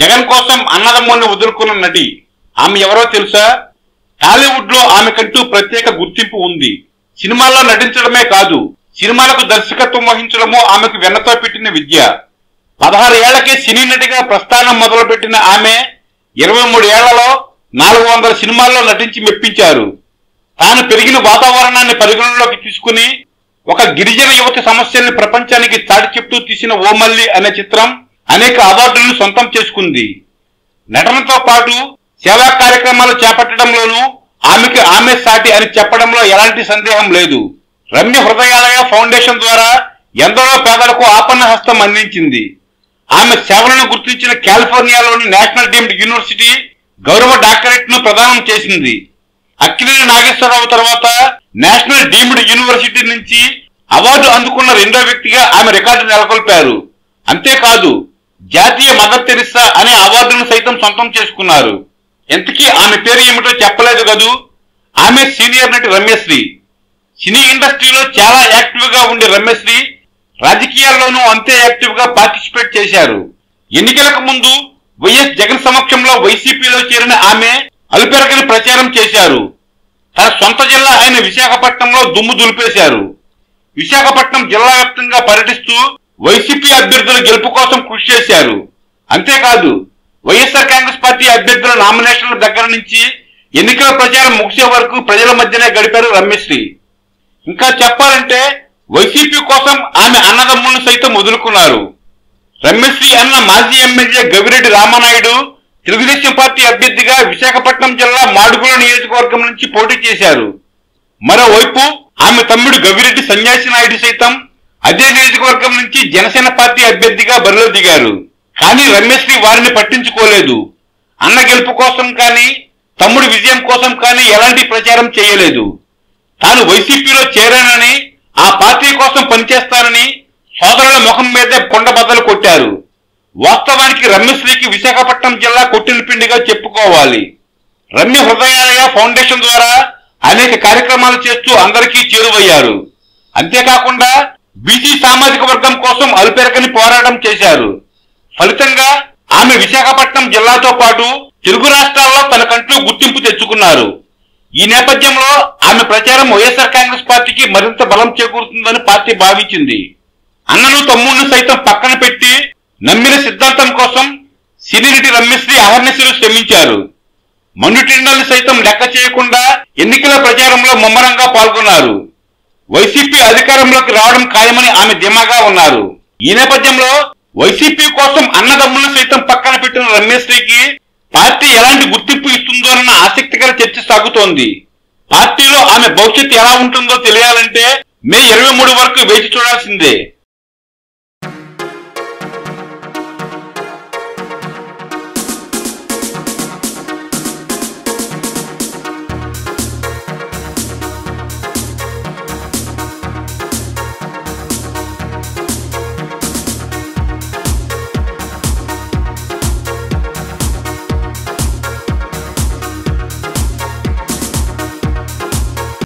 జగన్ కోసం అన్నదమ్ముల్ని వదులుకున్న నటి ఆమె ఎవరో తెలుసా? టాలీవుడ్లో ఆమెకంటూ ప్రత్యేక గుర్తింపు ఉంది. సినిమాల్లో నటించడమే కాదు సినిమాలకు దర్శకత్వం వహించడము ఆమెకు వెన్నతో పెట్టిన విద్య. పదహారు ఏళ్ళకే సినీ నటిగా ప్రస్థానం మొదలుపెట్టిన ఆమె ఇరవై మూడు ఏళ్ళలో నాలుగు వందల సినిమాల్లో నటించి మెప్పించారు. తాను పెరిగిన వాతావరణాన్ని పరిగణనలోకి తీసుకుని ఒక గిరిజన యువతి సమస్యల్ని ప్రపంచానికి చాటి చెప్తూ తీసిన ఓమల్లి అనే చిత్రం అనేక అవార్డులు సొంతం చేసుకుంది. నటనతో పాటు సేవా కార్యక్రమాలు చేపట్టడంలోనూ ఆమెకి ఆమె సాటి అని చెప్పడంలో ఎలాంటి సందేహం లేదు. రమ్య హృదయాలయ ఫౌండేషన్ ద్వారా ఎందరో పేదలకు ఆపన్న హస్తం అందించింది. ఆమె సేవలను గుర్తించిన కాలిఫోర్నియాలోని నేషనల్ డీమ్డ్ యూనివర్సిటీ గౌరవ డాక్టరేట్ను ప్రదానం చేసింది. అక్కినేని నాగేశ్వరరావు తర్వాత నేషనల్ డీమ్డ్ యూనివర్సిటీ నుంచి అవార్డు అందుకున్న రెండో వ్యక్తిగా ఆమె రికార్డు నెలకొల్పారు. అంతేకాదు జాతీయ మదర్ తెరిస్సా అనే అవార్డును సైతం సొంతం చేసుకున్నారు. ఎంతకీ ఆమె పేరు ఏమిటో చెప్పలేదు కదూ? ఆమె సీనియర్ నటి రమ్యశ్రీ. సినీ ఇండస్ట్రీలో చాలా యాక్టివ్గా ఉండే రమ్యశ్రీ రాజకీయాల్లోనూ అంతే యాక్టివ్గా పార్టిసిపేట్ చేశారు. ఎన్నికలకు ముందు వైఎస్ జగన్ సమక్షంలో వైసీపీలో చేరిన ఆమె అలుపెరగని ప్రచారం చేశారు. తన సొంత జిల్లా అయిన విశాఖపట్నంలో దుమ్ము దులిపేశారు. విశాఖపట్నం జిల్లా వ్యాప్తంగా పర్యటిస్తూ వైసీపీ అభ్యర్థుల గెలుపు కోసం కృషి చేశారు. అంతేకాదు వైఎస్ఆర్ కాంగ్రెస్ పార్టీ అభ్యర్థుల నామినేషన్ల దగ్గర నుంచి ఎన్నికల ప్రచారం ముగిసే వరకు ప్రజల మధ్యనే గడిపారు రమ్యశ్రీ. ఇంకా చెప్పాలంటే వైసీపీ కోసం ఆమె అన్నదమ్ములను సైతం వదులుకున్నారు. రమ్యశ్రీ అన్న మాజీ ఎమ్మెల్యే గవిరెడ్డి రామనాయుడు తెలుగుదేశం పార్టీ అభ్యర్థిగా విశాఖపట్నం జిల్లా మాడుగుల నియోజకవర్గం నుంచి పోటీ చేశారు. మరోవైపు ఆమె తమ్ముడు గవిరెడ్డి సన్యాసి నాయుడు సైతం అదే నియోజకవర్గం నుంచి జనసేన పార్టీ అభ్యర్థిగా బరిలో దిగారు. కానీ రమ్యశ్రీ వారిని పట్టించుకోలేదు. అన్న గెలుపు కోసం కానీ తమ్ముడి విజయం కోసం కానీ ఎలాంటి ప్రచారం చేయలేదు. తాను వైసీపీలో చేరానని ఆ పార్టీ కోసం పనిచేస్తానని సోదరుల ముఖం మీదే కొండబద్దలు కొట్టారు. వాస్తవానికి రమ్యశ్రీకి విశాఖపట్నం జిల్లా కొట్టిన పిండిగా చెప్పుకోవాలి. రమ్య హృదయాలయ ఫౌండేషన్ ద్వారా అనేక కార్యక్రమాలు చేస్తూ అందరికీ చేరువయ్యారు. అంతేకాకుండా బీసీ సామాజిక వర్గం కోసం అలుపెరకని పోరాటం చేశారు. ఫలితంగా ఆమె విశాఖపట్నం జిల్లాతో పాటు తెలుగు రాష్ట్రాల్లో తనకంటూ గుర్తింపు తెచ్చుకున్నారు. ఈ నేపథ్యంలో ఆమె ప్రచారం వైఎస్ఆర్ కాంగ్రెస్ పార్టీకి మరింత బలం చేకూరుతుందని పార్టీ భావించింది. అన్నను తమ్ముళ్ళు సైతం పక్కన పెట్టి నమ్మిన సిద్ధాంతం కోసం సినీనటి రమ్యశ్రీ అహర్నిశలు శ్రమించారు. మండుటిండల్ని సైతం లెక్క చేయకుండా ఎన్నికల ప్రచారంలో ముమ్మరంగా పాల్గొన్నారు. వైసీపీ అధికారంలోకి రావడం ఖాయమని ఆమె ధీమాగా ఉన్నారు. ఈ నేపథ్యంలో వైసీపీ కోసం అన్నదమ్ములను సైతం పక్కన పెట్టిన రమేశ్రీకి పార్టీ ఎలాంటి గుర్తింపు ఇస్తుందోనన్న ఆసక్తికర చర్చ సాగుతోంది. పార్టీలో ఆమె భవిష్యత్తు ఎలా ఉంటుందో తెలియాలంటే మే ఇరవై మూడు వరకు వేచి చూడాల్సిందే.